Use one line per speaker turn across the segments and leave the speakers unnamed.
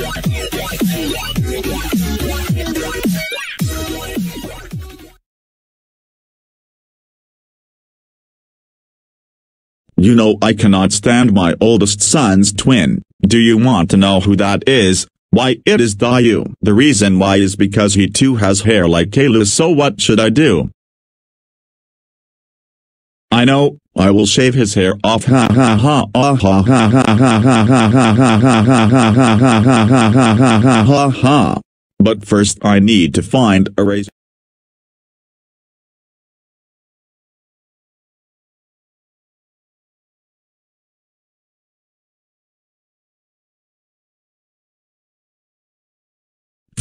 Yeah. You know I cannot stand my oldest son's twin. Do you want to know who that is? Why it is Daillou. The reason why is because he too has hair like Caillou so what should I do? I know, I will shave his hair off ha ha ha ah ha ha ha ha ha ha ha ha ha ha ha ha ha ha ha ha ha ha But first I need to find a razor.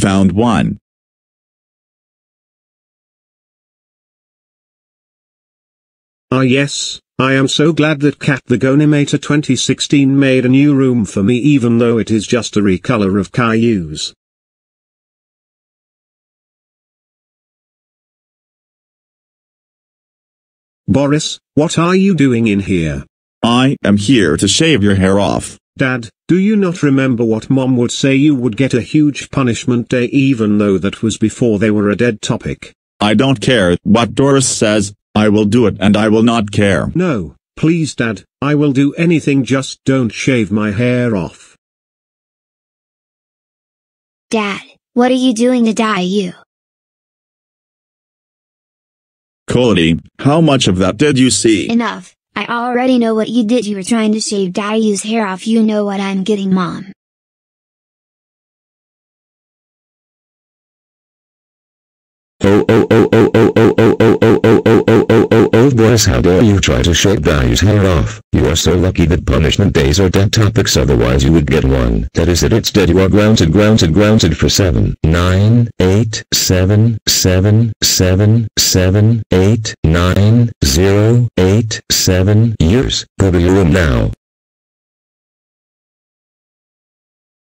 Found one.
Ah yes, I am so glad that Cat the Goanimater 2016 made a new room for me even though it is just a recolor of Caillou's. Boris, what are you doing in here?
I am here to shave your hair off.
Dad, do you not remember what mom would say you would get a huge punishment day even though that was before they were a dead topic?
I don't care what Doris says, I will do it and I will not care.
No, please dad, I will do anything just don't shave my hair off.
Dad, what are you doing to Daillou?
Cody, how much of that did you see?
Enough. I already know what you did you were trying to shave Daillou's hair off you know what I'm getting mom.
Oh oh oh oh oh oh oh oh oh oh oh oh how dare you try to shave Daillou's hair off. You are so lucky that punishment days are dead topics otherwise you would get one. That is it it's dead you are grounded grounded grounded for 7, 9, 8, 7, 7, 7, 7, 8, 9, 0, 8, 7 years. Go to your room now.